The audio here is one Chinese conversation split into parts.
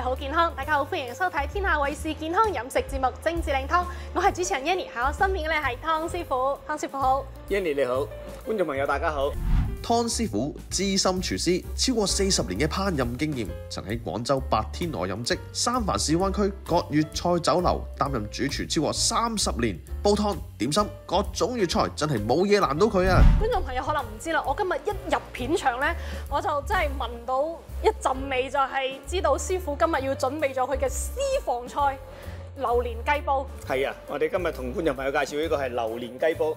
好健康。大家好，欢迎收睇天下卫视健康饮食节目《精致靓汤》。我系主持人 Yanny，喺我身边嘅咧系汤师傅。汤师傅好。Yanny 你好，观众朋友大家好。湯師傅資深廚師，超過四十年嘅烹飪經驗，曾喺廣州白天鵝任職，三藩市灣區各粵菜酒樓擔任主廚超過三十年，煲湯、點心各種粵菜真係冇嘢難到佢啊！觀眾朋友可能唔知啦，我今日一入片場呢，我就真係聞到一陣味，就係知道師傅今日要準備咗佢嘅私房菜榴蓮雞煲。係啊，我哋今日同觀眾朋友介紹呢個係榴蓮雞煲。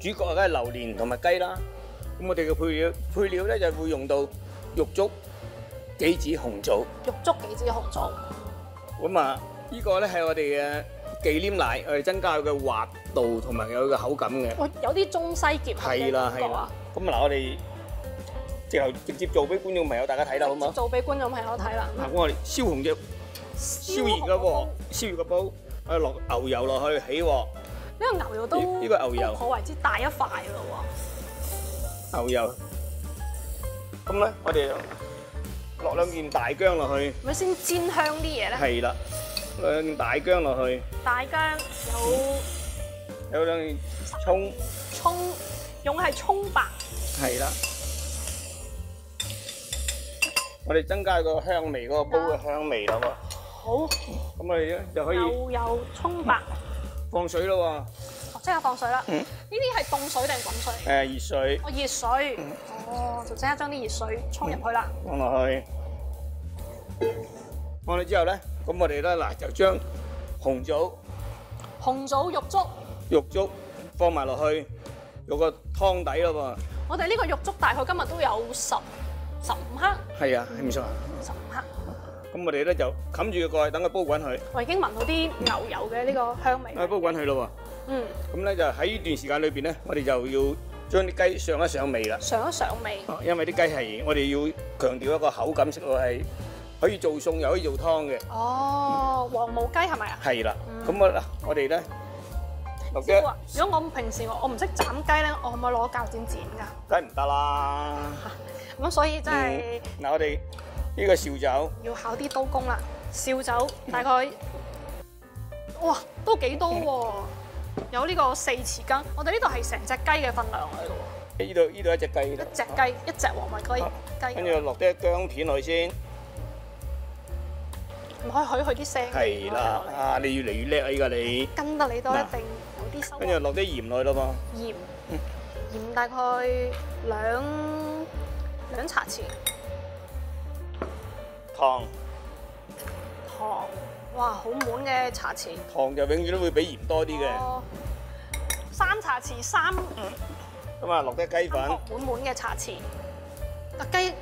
主角梗係榴蓮同埋雞啦。咁我哋嘅配料配料咧就會用到玉竹、杞子、紅棗。玉竹、杞子紅棗，咁啊，呢個咧係我哋嘅忌廉奶，我哋增加佢嘅滑度同埋有佢嘅口感嘅。哇！有啲中西結合嘅感覺啊咁嗱，我哋直頭直接做俾觀眾朋友大家睇啦，好唔好？做俾觀眾朋友睇啦。嗱，咁我哋燒紅隻燒熱嘅鑊，燒熱個煲，我落牛油落去起鑊，呢個牛油都呢呢個牛油。都頗為之大一塊咯牛油。咁咧，我哋落兩件大薑落去，咪先煎香啲嘢咧。係啦，落兩件大薑落去，大薑有有兩件葱，葱，用嘅係葱白，係啦。我哋增加個香味，嗰個煲嘅香味啦喎。好。咁我哋咧就可以牛油葱白，放水咯喎即刻放水啦。嗯呢啲係凍水定係滾水？喎，誒熱水哦，熱水。嗯哦，就即刻將啲熱水沖入去啦。放落去，放咗之後咧，咁我哋咧嗱就將紅棗紅棗肉粥，肉粥放埋落去，有個湯底咯我哋呢個肉粥大概今日都有十十五克，喎。係啊，係唔錯啊。十五克。咁我哋咧就冚住個蓋，等佢煲滾佢，我已經聞到啲牛油嘅呢個香味。啊煲滾佢咯嗯，喎。咁咧就喺呢段時間裏邊咧，我哋就要將啲雞上一上味啦。上一上味。哦因為啲雞係我哋要強調一個口感，食落係可以做餸又可以做湯嘅。哦，黃毛雞係咪啊？係啦，嗯咁我嗱我哋咧如果我平時我我唔識斬雞咧，我可唔可以攞鉸剪剪㗎？梗係唔得啦。咁所以真係嗯嗱，我哋呢個紹酒要考啲刀工啦。燒酒大概，哇，都幾多喎？有呢個四匙羹，我哋呢度係成隻雞嘅份量嚟嘅喎，呢度呢度一隻雞，一隻雞一隻黃米雞好雞，跟住落啲姜片落去先，唔可以許佢啲聲。係啦，啊你越嚟越叻啊！依家你，跟得你都一定有啲收。跟住落啲鹽落去咯鹽，鹽大概兩兩茶匙，噃，糖。糖，哇，好滿嘅茶匙。糖就永遠都會比鹽多啲嘅，哦。三茶匙，三咁啊落啲雞粉，滿滿嘅茶匙。啊雞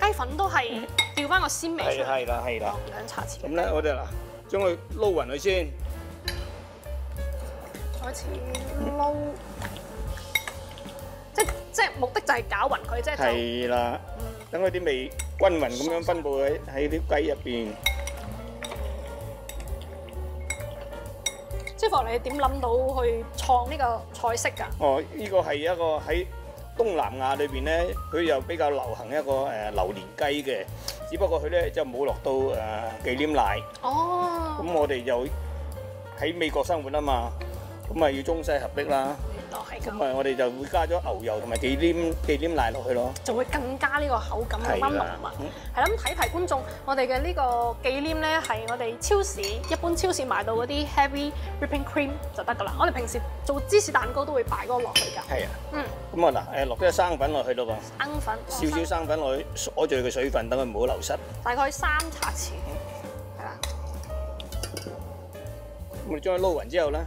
雞粉都係調翻個鮮味出係嚟。係啦係啦。哦，兩茶匙。咁咧我哋嗱將佢撈勻佢先，開始撈，即即目的就係攪勻佢，即係就。係啦，等佢啲味均勻咁樣分布喺喺啲雞入邊。師傅你點諗到去創呢個菜式㗎？哦，呢個係一個喺東南亞裏邊咧，佢又比較流行一個誒榴蓮雞嘅，只不過佢咧就冇落到誒忌廉奶。哦，咁我哋又喺美國生活啊嘛，咁啊要中西合璧啦。原咁。咁啊，我哋就會加咗牛油同埋忌廉忌廉奶落去咯。就會更加呢個口感更係加濃啦密。係啦，咁睇提觀眾，我哋嘅呢個忌廉咧係我哋超市一般超市買到嗰啲 heavy whipping cream 就得㗎啦。我哋平時做芝士蛋糕都會擺嗰個落去㗎。係啊，嗯，咁啊嗱，誒落啲生粉落去咯喎，生粉少少生粉落去鎖住佢嘅水分，等佢唔好流失。大概三茶匙，係啦。咁我哋將佢撈勻之後咧，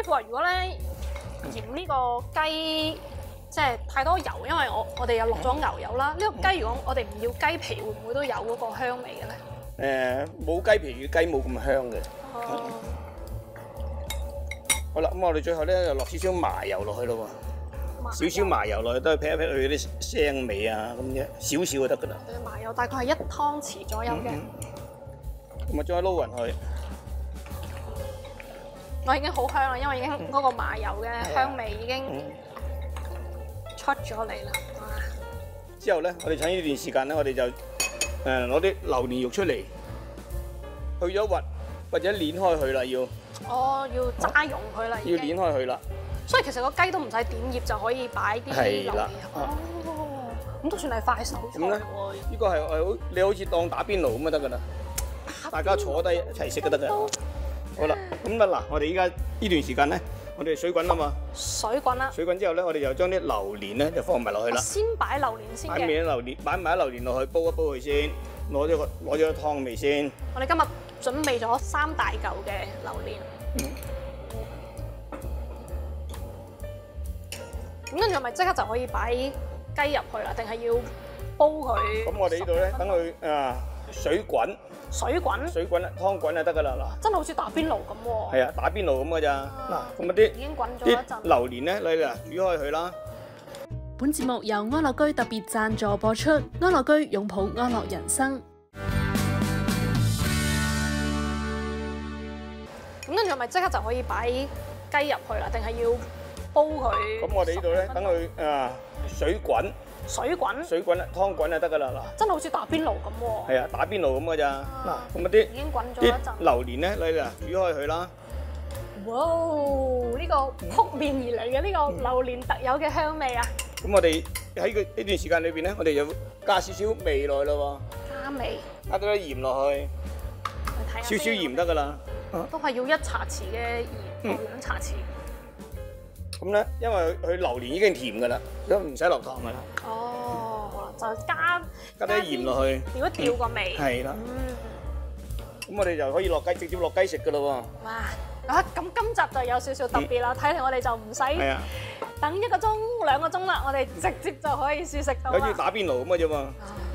師傅話：如果咧嫌呢個雞即係太多油，因為我我哋又落咗牛油啦。呢、個雞如果我哋唔要雞皮，會唔會都有嗰個香味嘅咧？誒冇雞皮與雞冇咁香嘅。哦，好啦，咁我哋最後咧就落少少麻油落去咯喎，少少麻油落去都係劈一撇佢啲腥味啊咁啫，少少就得噶啦。麻油大概係一湯匙左右嘅。咁啊，再撈勻佢。我已經好香啦，因為已經嗰個麻油嘅香味已經嗯出咗嚟啦。哇！之後咧，我哋趁呢段時間咧，我哋就誒攞啲榴蓮肉出嚟，去咗核或者攣開佢啦，要我要揸溶佢啦，要經攣。開佢啦。所以其實個雞都唔使點醃就可以擺啲榴蓮係啦。哦，咁都算係快手菜咁咧喎。呢個係你好似當打邊爐咁就得噶啦，大家坐低一齊食就得噶。好啦，咁啊嗱，我哋依家呢段時間咧，我哋水滾啊嘛，水滾啦，水滾之後咧，我哋就將啲榴蓮咧就放埋落去啦。先擺榴蓮先擺嘅。面榴蓮，擺埋啲榴蓮落去煲一煲佢先，攞咗個攞咗個湯味先。我哋今日準備咗三大嚿嘅榴蓮。嗯咁跟住係咪即刻就可以擺雞入去啦？定係要煲佢？咁我哋呢度咧，等佢啊水滾，水滾，水滾湯滾就得噶啦嗱。真係好似打邊爐咁喎。係啊，打邊爐咁噶咋嗱，咁啊啲已經滾咗一啲陣。榴蓮咧，你嗱煮開佢啦。本節目由安樂居特別贊助播出，安樂居擁抱安樂人生。咁跟住係咪即刻就可以擺雞入去啦？定係要煲佢？咁我哋呢度咧，等佢啊水滾，水滾，水滾湯滾就得噶啦嗱。真係好似打邊爐咁喎。係啊，打邊爐咁噶咋嗱，咁啊啲已經滾咗一啲陣。榴蓮咧，你嗱煮開佢啦。哇！呢個撲面而嚟嘅呢個榴蓮特有嘅香味啊，咁我哋喺佢呢段時間裏邊咧，我哋就加少少味落去咯加味，加多啲鹽落去，少少鹽得噶啦。都係要一茶匙嘅鹽，嗯兩茶匙。咁咧，因為佢榴蓮已經甜噶啦，都唔使落糖噶啦，哦，就加加啲鹽落去，如果調個味。係啦。嗯，咁我哋就可以落雞，直接落雞食噶咯哇！啊，咁今集就有少少特別啦，睇嚟我哋就唔使等一個鐘兩個鐘啦，我哋直接就可以試食到啦。好似打邊爐咁嘅啫喎。啊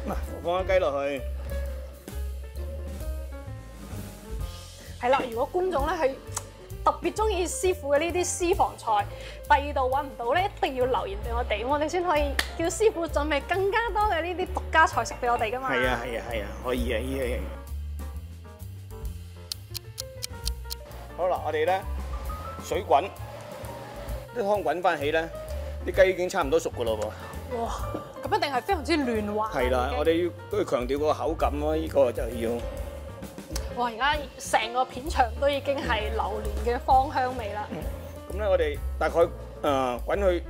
嗱，放咗雞落去，係啦，如果觀眾咧係特別中意師傅嘅呢啲私房菜，第二度揾唔到咧，一定要留言俾我哋，我哋先可以叫師傅準備更加多嘅呢啲獨家菜式俾我哋噶嘛。係啊係啊係啊，可以啊，依樣。好啦，我哋咧水滾，啲湯滾翻起咧，啲雞已經差唔多熟噶咯喎。哇！咁一定係非常之嫩滑。係啦，我哋要都要強調個口感咯，呢個就要。哇！而家成個片場都已經係榴蓮嘅芳香味啦，咁咧，我哋大概誒滾佢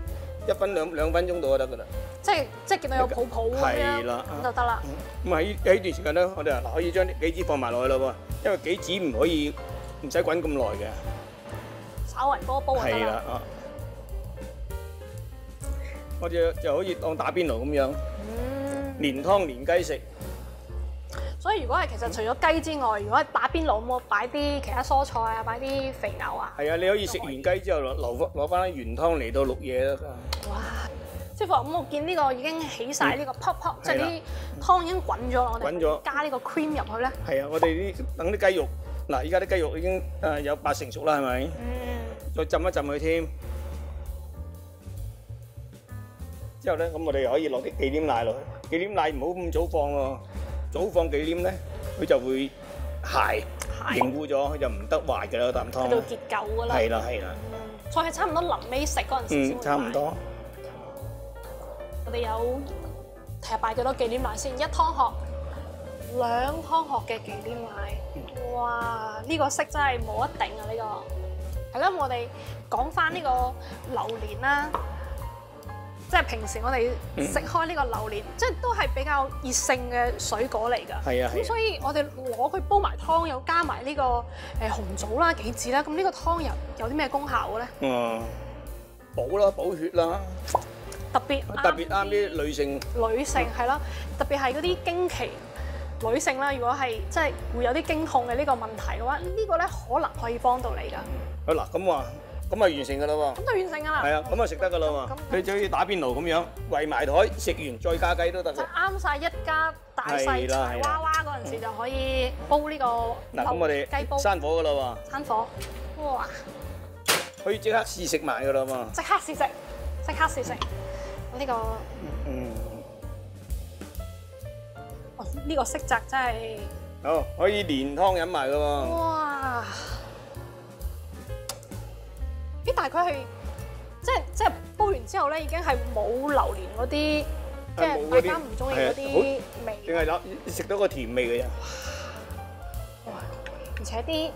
一分兩兩分鐘到就得噶啦。即係即係見到有泡泡咁樣咁就得啦。咁喺喺呢段時間咧，我哋啊嗱可以將啲杞子放埋落去咯喎，因為杞子唔可以唔使滾咁耐嘅。稍為煲一煲就得啦。係啦啊！我哋就好似當打邊爐咁樣，嗯，連湯連雞食。所以如果係其實除咗雞之外，如果係打邊爐咁，我擺啲其他蔬菜啊，擺啲肥牛啊。係啊，你可以食完雞之後攞留翻攞翻啲原湯嚟到淥嘢啦。哇！師傅，咁我見呢個已經起晒呢個泡泡，即係啲湯已經滾咗啦，我哋滾咗加呢個 cream 入去咧。係啊，我哋啲等啲雞肉嗱，而家啲雞肉已經誒有八成熟啦，係咪？嗯，再浸一浸佢添。之後咧，咁我哋又可以落啲忌廉奶落去。忌廉奶唔好咁早放喎，早放忌廉咧，佢就會鞋係凝固咗，佢就唔得壞嘅啦，啖湯。佢就會結構噶啦。係啦係啦，嗯，菜係差唔多臨尾食嗰陣時先會嗯，差唔多。我哋有睇下擺幾多忌廉奶先，一湯殼，兩湯殼嘅忌廉奶。哇！呢、個色真係冇得頂啊！呢、個係啦，我哋講翻呢個榴蓮啦。即係平時我哋嗯食開呢個榴蓮，即係都係比較熱性嘅水果嚟㗎。係啊係啊咁所以我哋攞佢煲埋湯，又加埋呢、個誒、紅棗啦、杞子啦，咁呢個湯又有啲咩功效嘅咧？嗯，補啦，補血啦，特別特別啱啲女性。女性係啦，特別係嗰啲經期女性啦，如果係即係會有啲經痛嘅呢個問題嘅話，呢、個咧可能可以幫到你㗎。好嗱，咁話咁咁啊完成㗎啦喎。咁就完成㗎啦。係啊，咁啊食得㗎啦喎。咁佢就好似打邊爐咁樣，圍埋台食完再加雞都得就。啱晒一家大細娃娃嗰陣時就可以煲呢個嗱，咁我哋雞煲哋生火㗎啦生火。哇！喎，可以即刻試食埋㗎啦嘛。即刻試食，即刻試食。呢個嗯，哇呢個色澤真係好，可以連湯飲埋㗎喎。哇！咦？但係佢係即係即係煲完之後咧，已經係冇榴蓮嗰啲，即係大家唔中意嗰啲味。淨係有食到個甜味嘅啫。而且啲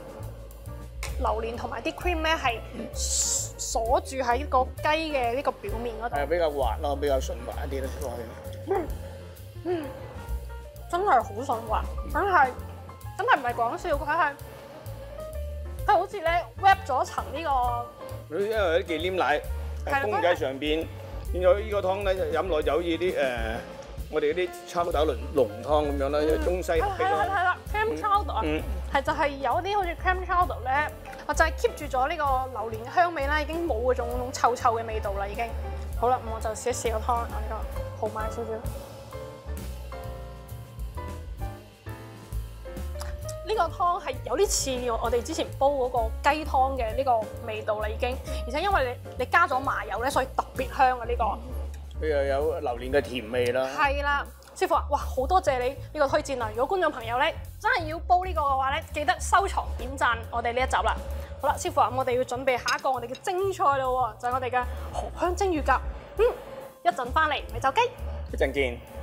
榴蓮同埋啲 cream 咧係鎖住喺個雞嘅呢個表面嗰度，係比較滑咯，比較順滑一啲咯，落去。真係好順滑，真係真係唔係講笑，佢係佢好似咧 wrap 咗層呢個佢因為啲忌廉奶係啦喺公仔上邊，變咗呢個湯咧飲落就好似啲誒我哋嗰啲抄豆濃濃湯咁樣啦，中西係合璧啦係啦咯。係啦 clam chowder 係就係有啲好似 clam chowder 咧，我就係 keep 住咗呢個榴蓮嘅香味啦，已經冇嗰種臭臭嘅味道啦，已經。好啦，咁我就試一試個湯，我呢個豪邁少少。呢個湯係有啲似我哋之前煲嗰個雞湯嘅呢個味道啦，已經。而且因為你你加咗麻油咧，所以特別香啊！呢、個佢又有榴蓮嘅甜味啦。係啦，師傅啊：哇，好多謝你呢個推薦啊！如果觀眾朋友咧真係要煲呢個嘅話咧，記得收藏點讚我哋呢一集啦。好啦，師傅啊：我哋要準備下一個我哋嘅蒸菜啦喎，就係、我哋嘅荷香蒸乳鴿。嗯，一陣翻嚟咪走雞。一陣見。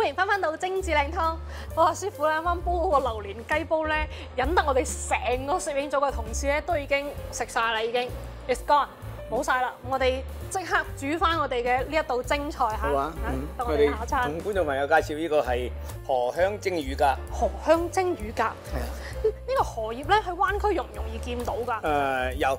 歡迎翻翻到精緻靚湯。哇，師傅咧啱啱煲嗰個榴蓮雞煲咧，引得我哋成個攝影組嘅同事咧都已經食晒啦，已經 it's gone 冇晒啦。我哋即刻煮翻我哋嘅呢一道蒸菜嚇，好啊，我哋下餐同觀眾朋友介紹呢個係荷香蒸乳鴿。荷香蒸乳鴿。係啊。呢個荷葉咧喺灣區容唔容易見到㗎？誒有，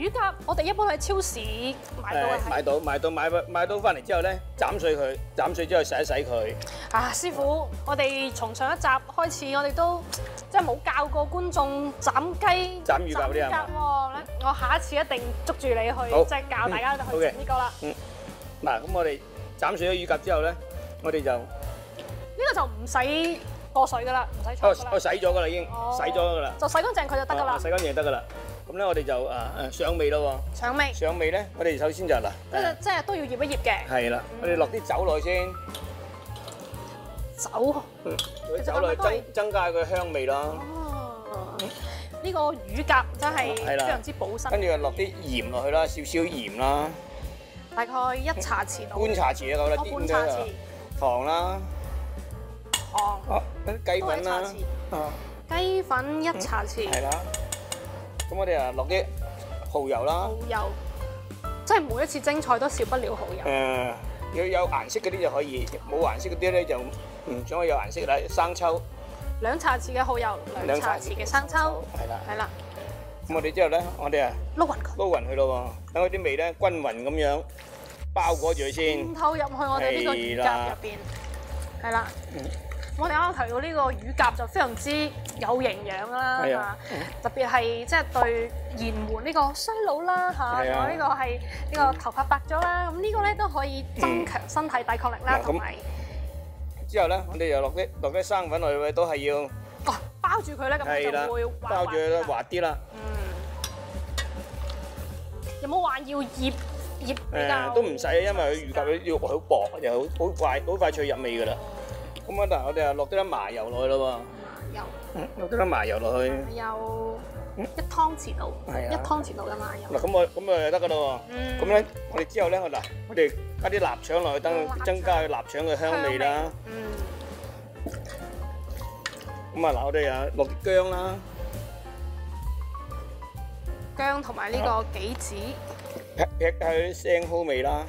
乳鴿，我哋一般喺超市買到嘅買到買到買買到翻嚟之後咧，斬碎佢，斬碎之後洗一洗佢。啊，師傅，我哋從上一集開始，我哋都即係冇教過觀眾斬雞、斬乳鴿嗰啲啊。我下一次一定捉住你去，即係教大家去嗯整呢個啦。嗱，咁我哋斬碎咗乳鴿之後咧，我哋就呢個就唔使過水噶啦，唔使哦搓噶啦，我洗咗噶啦，已經哦洗咗噶啦，就洗乾淨佢就得噶啦啊。洗乾淨就得噶啦。咁咧，我哋就誒誒上味咯喎。上味。，上味咧，我哋首先就嗱，即係即係都要醃一醃嘅。係啦，我哋落啲酒落去先，酒？嗯落啲酒落去增增加佢香味啦。哦，呢個乳鴿真係非常之保身。跟，住就落啲鹽落去啦，少少鹽啦，大概一茶匙到，半茶匙啊夠啦，半茶匙。糖啦，糖，哦，啲雞粉啦。啊，雞粉一茶匙，係啦。咁我哋啊落啲蠔油啦蠔，油，即係每一次蒸菜都少不了蠔油。誒要有顏色嗰啲就可以，冇顏色嗰啲咧就唔想有顏色啦。生抽兩茶匙嘅蠔油，兩茶匙嘅生抽，係啦。係啦，咁我哋之後咧，我哋啊撈勻佢，撈勻佢咯喎，等佢啲味咧均勻咁樣包裹住佢先。滲透入去我哋呢個乳鴿係啦入邊，係啦嗯。我哋啱啱提到呢個乳鴿就非常之有營養啦係啊嚇，特別係即係對延緩呢個衰老啦嚇，係啊仲有呢個係呢個頭髮白咗啦，咁呢個咧都可以增強身體抵抗力啦，同埋之後咧，我哋又落啲落啲生粉落去，都係要哦包住佢咧，咁就會，滑包住佢滑滑啲啦。嗯，有冇話要醃？誒都唔使，因為佢乳鴿佢肉好薄，又好好快好快脆入味噶啦。咁啊，嗱，我哋啊落啲麻油落去咯油喎，落啲麻油落去。有一湯匙度，系啊一湯匙度嘅麻油。嗱，咁我咁啊就得噶啦喎。嗯咁咧，我哋之後咧，我嗱，我哋加啲臘腸落去，等增加佢臘腸嘅香味啦。嗯，咁啊，嗱，我哋啊落啲薑啦，薑同埋呢個杞子，劈劈下佢啲腥蒿味啦。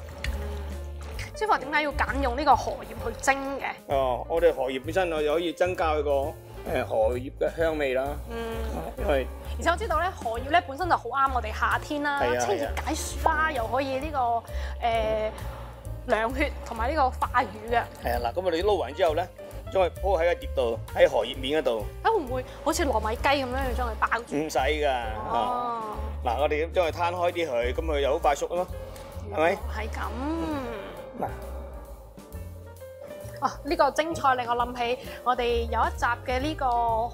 師傅點解要揀用呢個荷葉去蒸嘅？哦，我哋荷葉本身我可以增加佢個誒荷葉嘅香味啦，嗯，因為而且我知道咧，荷葉咧本身就好啱我哋夏天啦，清熱解暑啦，又可以呢、個誒、呃、涼血同埋呢個化瘀嘅。係啊嗱，咁我哋撈完之後咧，將佢鋪喺個碟度，喺荷葉面嗰度，啊會唔會好似糯米雞咁樣要將佢包住？唔使㗎。哦，嗱，我哋將佢攤開啲佢，咁佢又好快熟咯，係咪？係咁。嗱，啊！呢、個蒸菜令我諗起我哋有一集嘅呢、個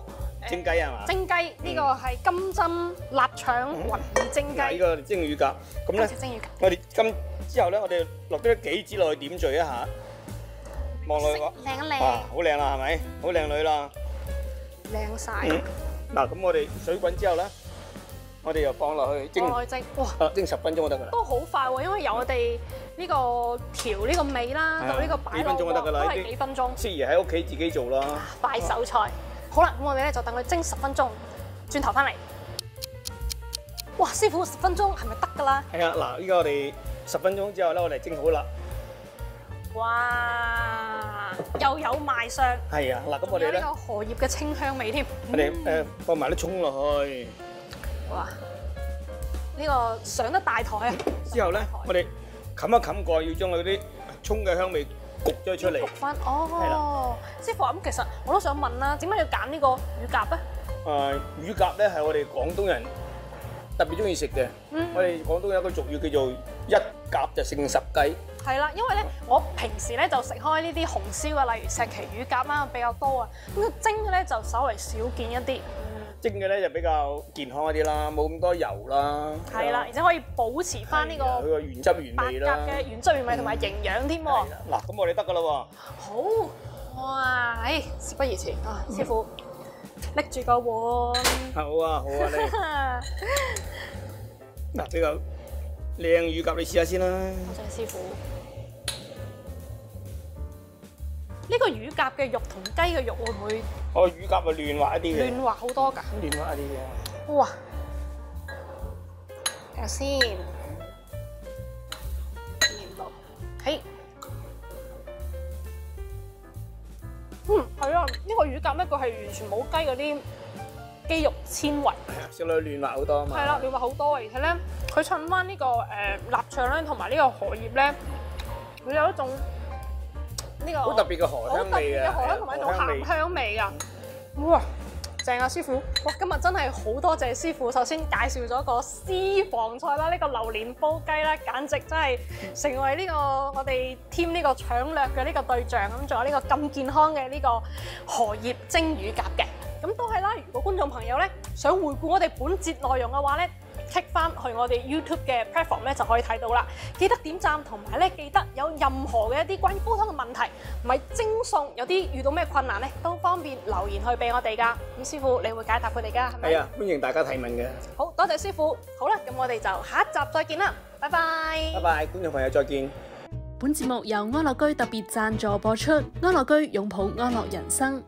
蒸雞係嘛？蒸雞，呢、個係金針臘腸雲耳蒸雞，呢雞，個蒸乳鴿，咁今咧我哋今之後咧，我哋落啲杞子落去點綴一下，望落去話，靚一哇，靚，好靚啦，係咪？好靚女啦。靚晒。嗯嗱，咁我哋水滾之後咧，我哋又放落去蒸，哇！啊蒸十分鐘就得㗎啦。都好快喎，因為由我哋呢個調呢個味啦，到呢個擺幾分鐘就得㗎啦都係幾分鐘，適宜喺屋企自己做啦。快手菜。好啦，咁我哋咧就等佢蒸十分鐘，轉頭翻嚟。哇！師傅十分鐘係咪得㗎啦？係啊，嗱，依家我哋十分鐘之後咧，我哋蒸好啦。哇！又有賣相，係啊，嗱，咁我哋咧仲有呢個，荷葉嘅清香味添。我哋誒放埋啲葱落去，哇！呢個上得大台啊！之後咧，我哋冚一冚蓋，要將佢啲葱嘅香味焗咗出嚟焗。翻哦係。師傅咁其實我都想問啦，點解要揀呢個乳鴿咧？誒乳鴿咧係我哋廣東人特別中意食嘅。嗯我哋廣東有一個俗語叫做一鴿就勝十雞。係啦，因為咧我平時咧就食開呢啲紅燒嘅，例如石岐乳鴿啦比較多啊。咁佢蒸嘅咧就稍為少見一啲。蒸嘅咧就比較健康一啲啦，冇咁多油啦。係啦，而且可以保持翻呢係啊佢個個原汁原白鴿味啦。嘅原汁原味同埋營養添喎。嗱，咁我哋得㗎啦好，哇！誒，事不宜遲啊，師傅拎住個碗。好啊，好啊，你嗱比較靚乳鴿，你試下先啦。多謝師傅。呢個乳鴿嘅肉同雞嘅肉會唔會哦乳鴿咪嫩滑一啲嘅，嫩滑好多㗎？嫩滑一啲嘅。哇！睇下先，面部，嘿，嗯，係啊，呢個乳鴿咧，佢係完全冇雞嗰啲肌肉纖維，係啊，食落嫩滑好多啊嘛。係啦，嫩滑好多啊，而且咧，佢襯翻呢個誒臘腸咧，同埋呢個荷葉咧，佢有一種呢個好特別嘅荷好特別香味嘅，荷香同埋一種荷香味鹹香味啊！哇，正啊，師傅！哇，今日真係好多謝師傅。首先介紹咗個私房菜啦，呢、個榴蓮煲雞啦，簡直真係成為呢、個我哋添呢個搶掠嘅呢個對象。咁仲有呢個咁健康嘅呢個荷葉蒸乳鴿嘅。咁都係啦，如果觀眾朋友咧想回顧我哋本節內容嘅話咧，click 翻去我哋 YouTube 嘅 platform 咧就可以睇到啦。記得點讚同埋咧，記得有任何嘅一啲關於煲湯嘅問題，唔係蒸餸，有啲遇到咩困難咧，都方便留言去俾我哋噶。咁師傅，你會解答佢哋噶，係咪？係啊，歡迎大家提問嘅。好多謝師傅。好啦，咁我哋就下一集再見啦，拜拜。拜拜，觀眾朋友再見。本節目由安樂居特別贊助播出，安樂居擁抱安樂人生。